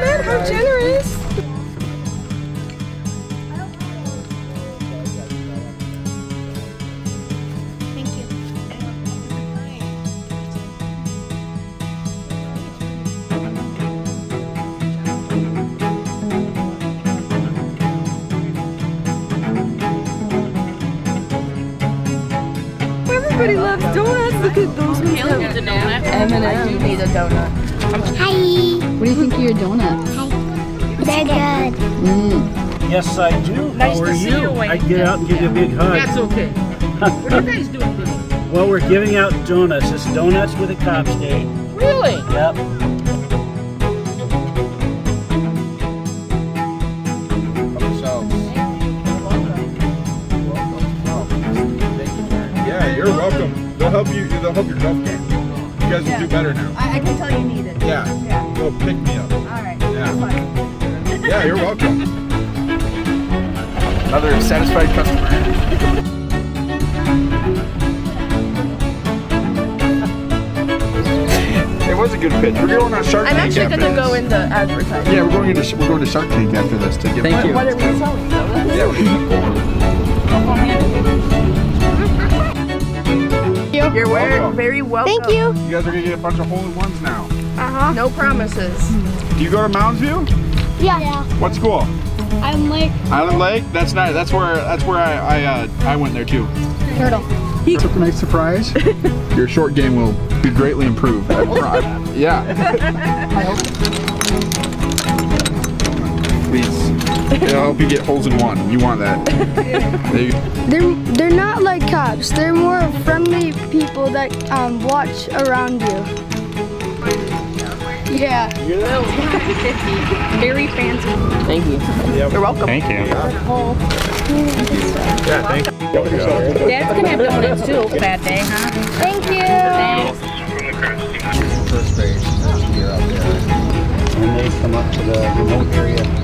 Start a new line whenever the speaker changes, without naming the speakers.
donut. How generous.
Thank you.
Everybody loves donuts. Look at those ones.
Kayla needs a donut.
M&M.
need a donut.
Hi.
What do you think of your donuts?
They're good.
Mm.
Yes, I do.
Nice
How
to
are
see you, Wayne.
I'd get out and give you a big hug.
That's okay. What are you guys doing today?
Well, we're giving out donuts. It's donuts with a Cops Day.
Really?
Yep.
Yeah, you're welcome. They'll help you. They'll help your golf game. You guys will do better now.
I, I can tell you need it.
Yeah. They'll pick me up.
All right.
Yeah. Yeah, you're welcome. Another satisfied customer. It was a good pitch. We're going on Shark
I'm
Tank
actually going to
this.
go into advertising.
Yeah, we're going into we're going to Shark Tank after this to give.
Thank you.
What are we selling?
Yeah, we're-
You're
Welcome.
very welcome.
Thank you.
you guys are gonna get a bunch of hole in ones now.
Uh-huh. No promises.
Do you go to Mounds View?
Yeah.
What school?
Island Lake.
Island Lake. That's nice. That's where that's where I I, uh, I went there too.
turtle.
He Took a nice surprise. Your short game will be greatly improved. I yeah. Please. It'll help you get holes in one. You want that. There
They're they're not like cops. They're more friendly people that um, watch around you. Yeah.
Very fancy.
Thank you. You're welcome.
Thank you. Yeah, thank you.
Dad's gonna have donuts too. Bad day, huh?
Thank you.
Thanks.
When they come up to the remote area,